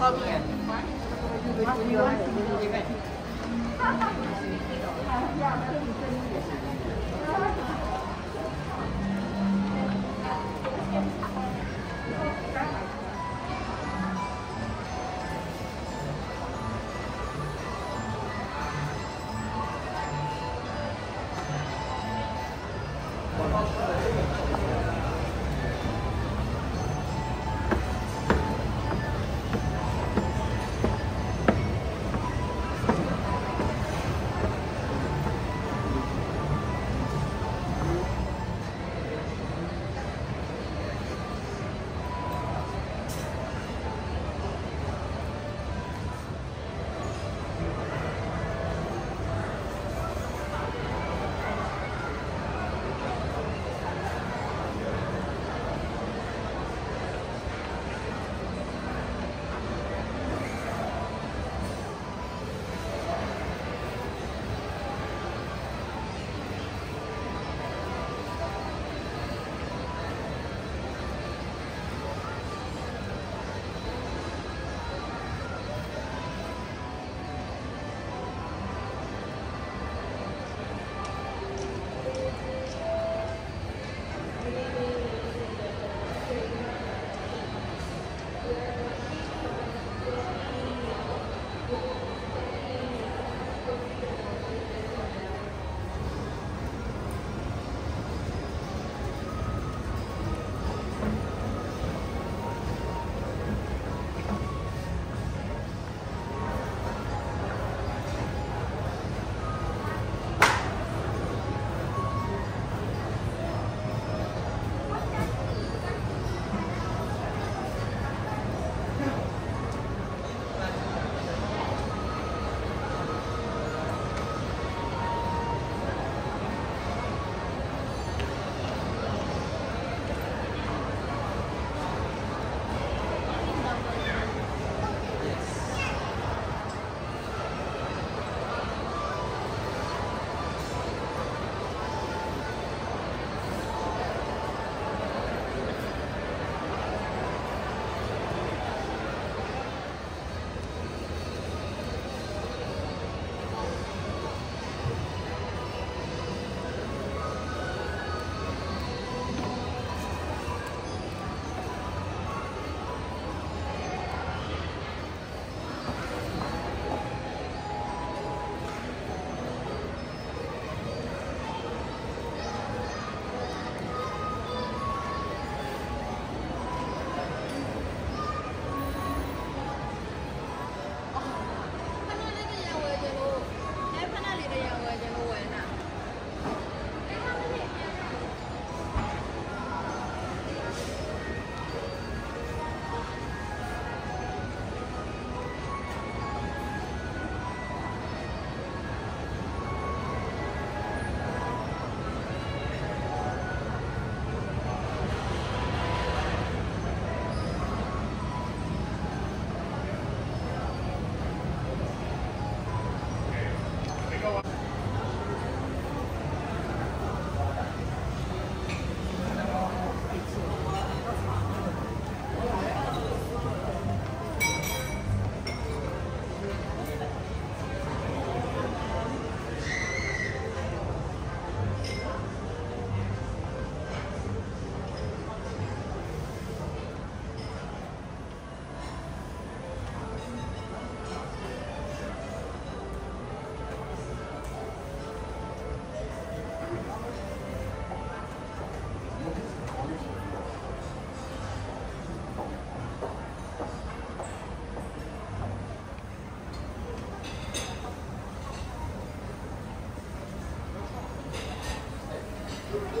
Love you.